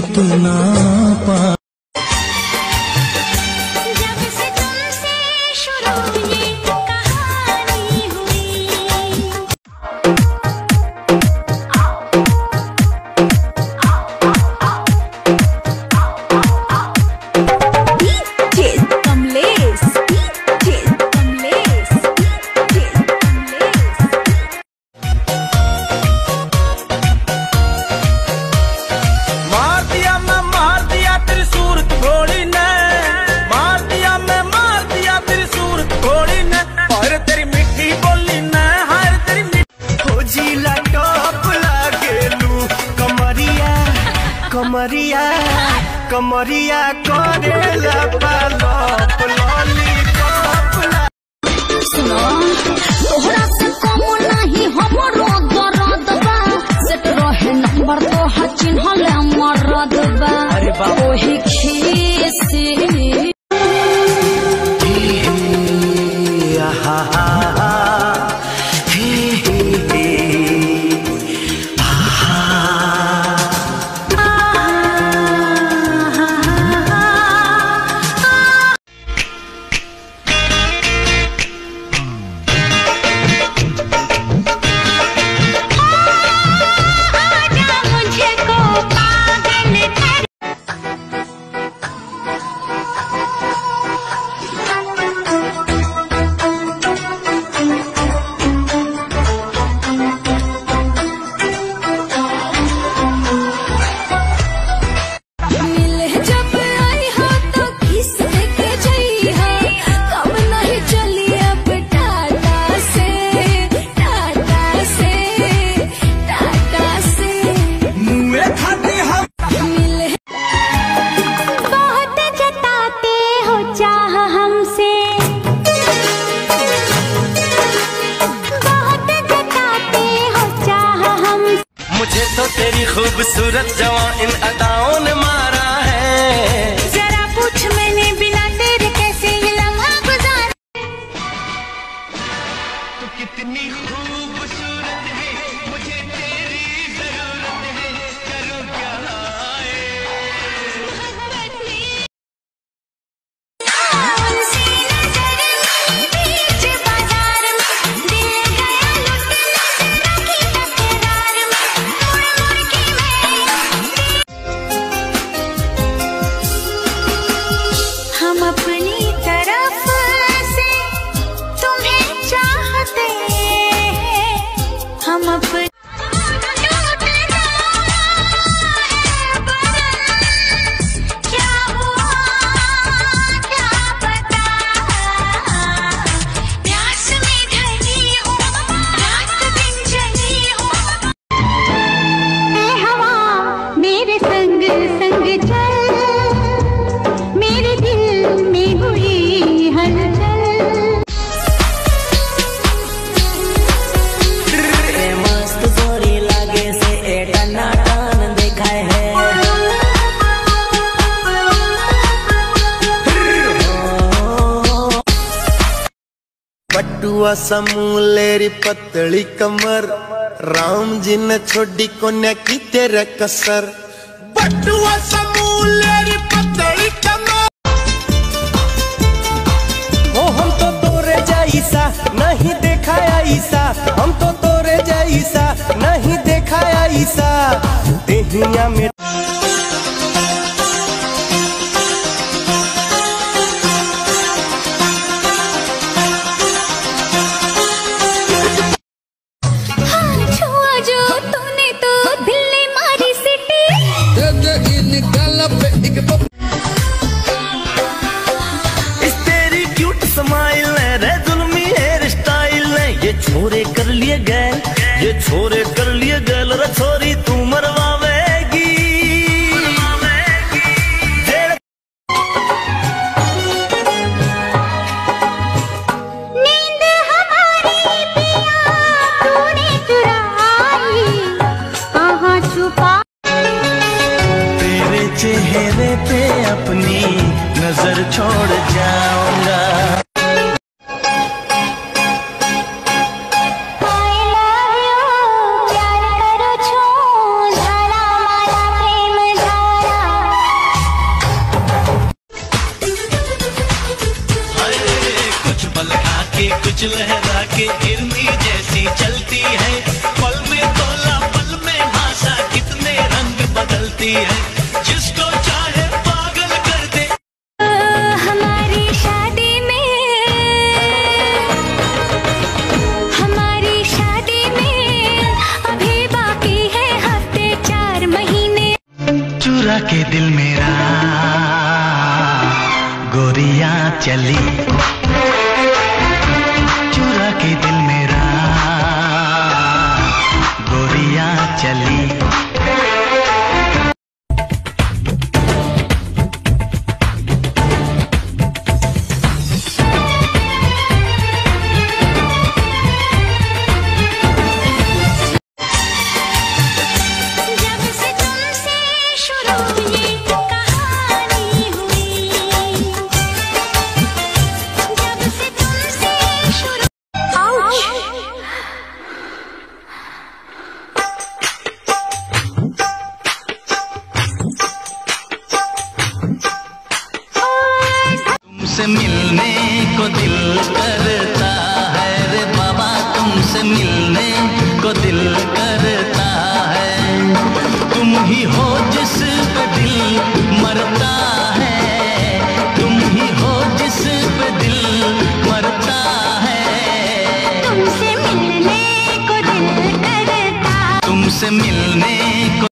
कितना पा कमरिया कमरिया करे करेला पालो मुझे तो तेरी खूबसूरत जवान इन अदाओं ने मारा है। जरा पूछ मैंने बिना तेरे कैसे ये लम्हा गुजारा तू कितनी खूबसूरत है मुझे तेरे पटुआ समूलेरी पतली कमर। राम जी ने छोड़ी को कोन्या की तेरे कसर। पटुआ समूलेरी पतली कमर। ओ, हम तो तोरे जैसा नहीं देखा ऐसा हम तो तोरे जैसा नहीं देखा ऐसा देहिया में छोरे कर लिए गैल ये छोरे कर लिए गैल रे छोरी तू मरवावेगी। चेहरे पे अपनी नज़र छोड़ जाऊँगा। के दिल मेरा। गोरिया चली। चुरा के दिल मेरा। गोरिया चली। तुमसे मिलने को दिल करता है रे बाबा तुमसे मिलने को दिल करता है। तुम ही हो जिस पे दिल मरता है तुम ही हो जिस पे दिल मरता है। तुमसे मिलने को दिल करता। तुमसे मिलने